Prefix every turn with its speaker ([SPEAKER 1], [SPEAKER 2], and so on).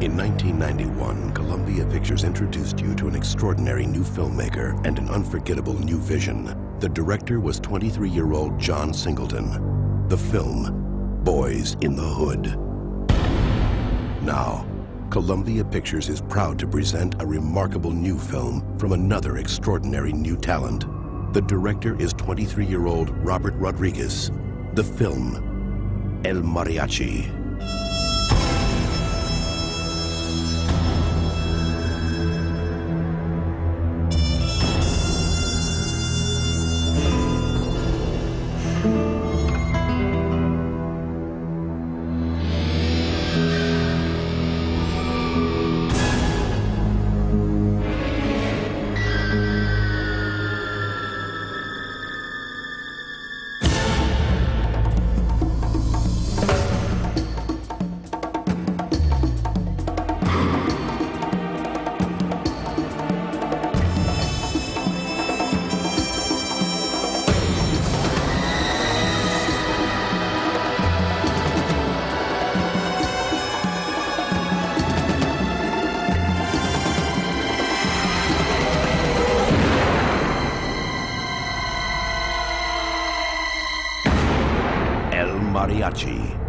[SPEAKER 1] In 1991, Columbia Pictures introduced you to an extraordinary new filmmaker and an unforgettable new vision. The director was 23-year-old John Singleton. The film, Boyz n the Hood. Now, Columbia Pictures is proud to present a remarkable new film from another extraordinary new talent. The director is 23-year-old Robert Rodriguez. The film, El Mariachi. El Mariachi.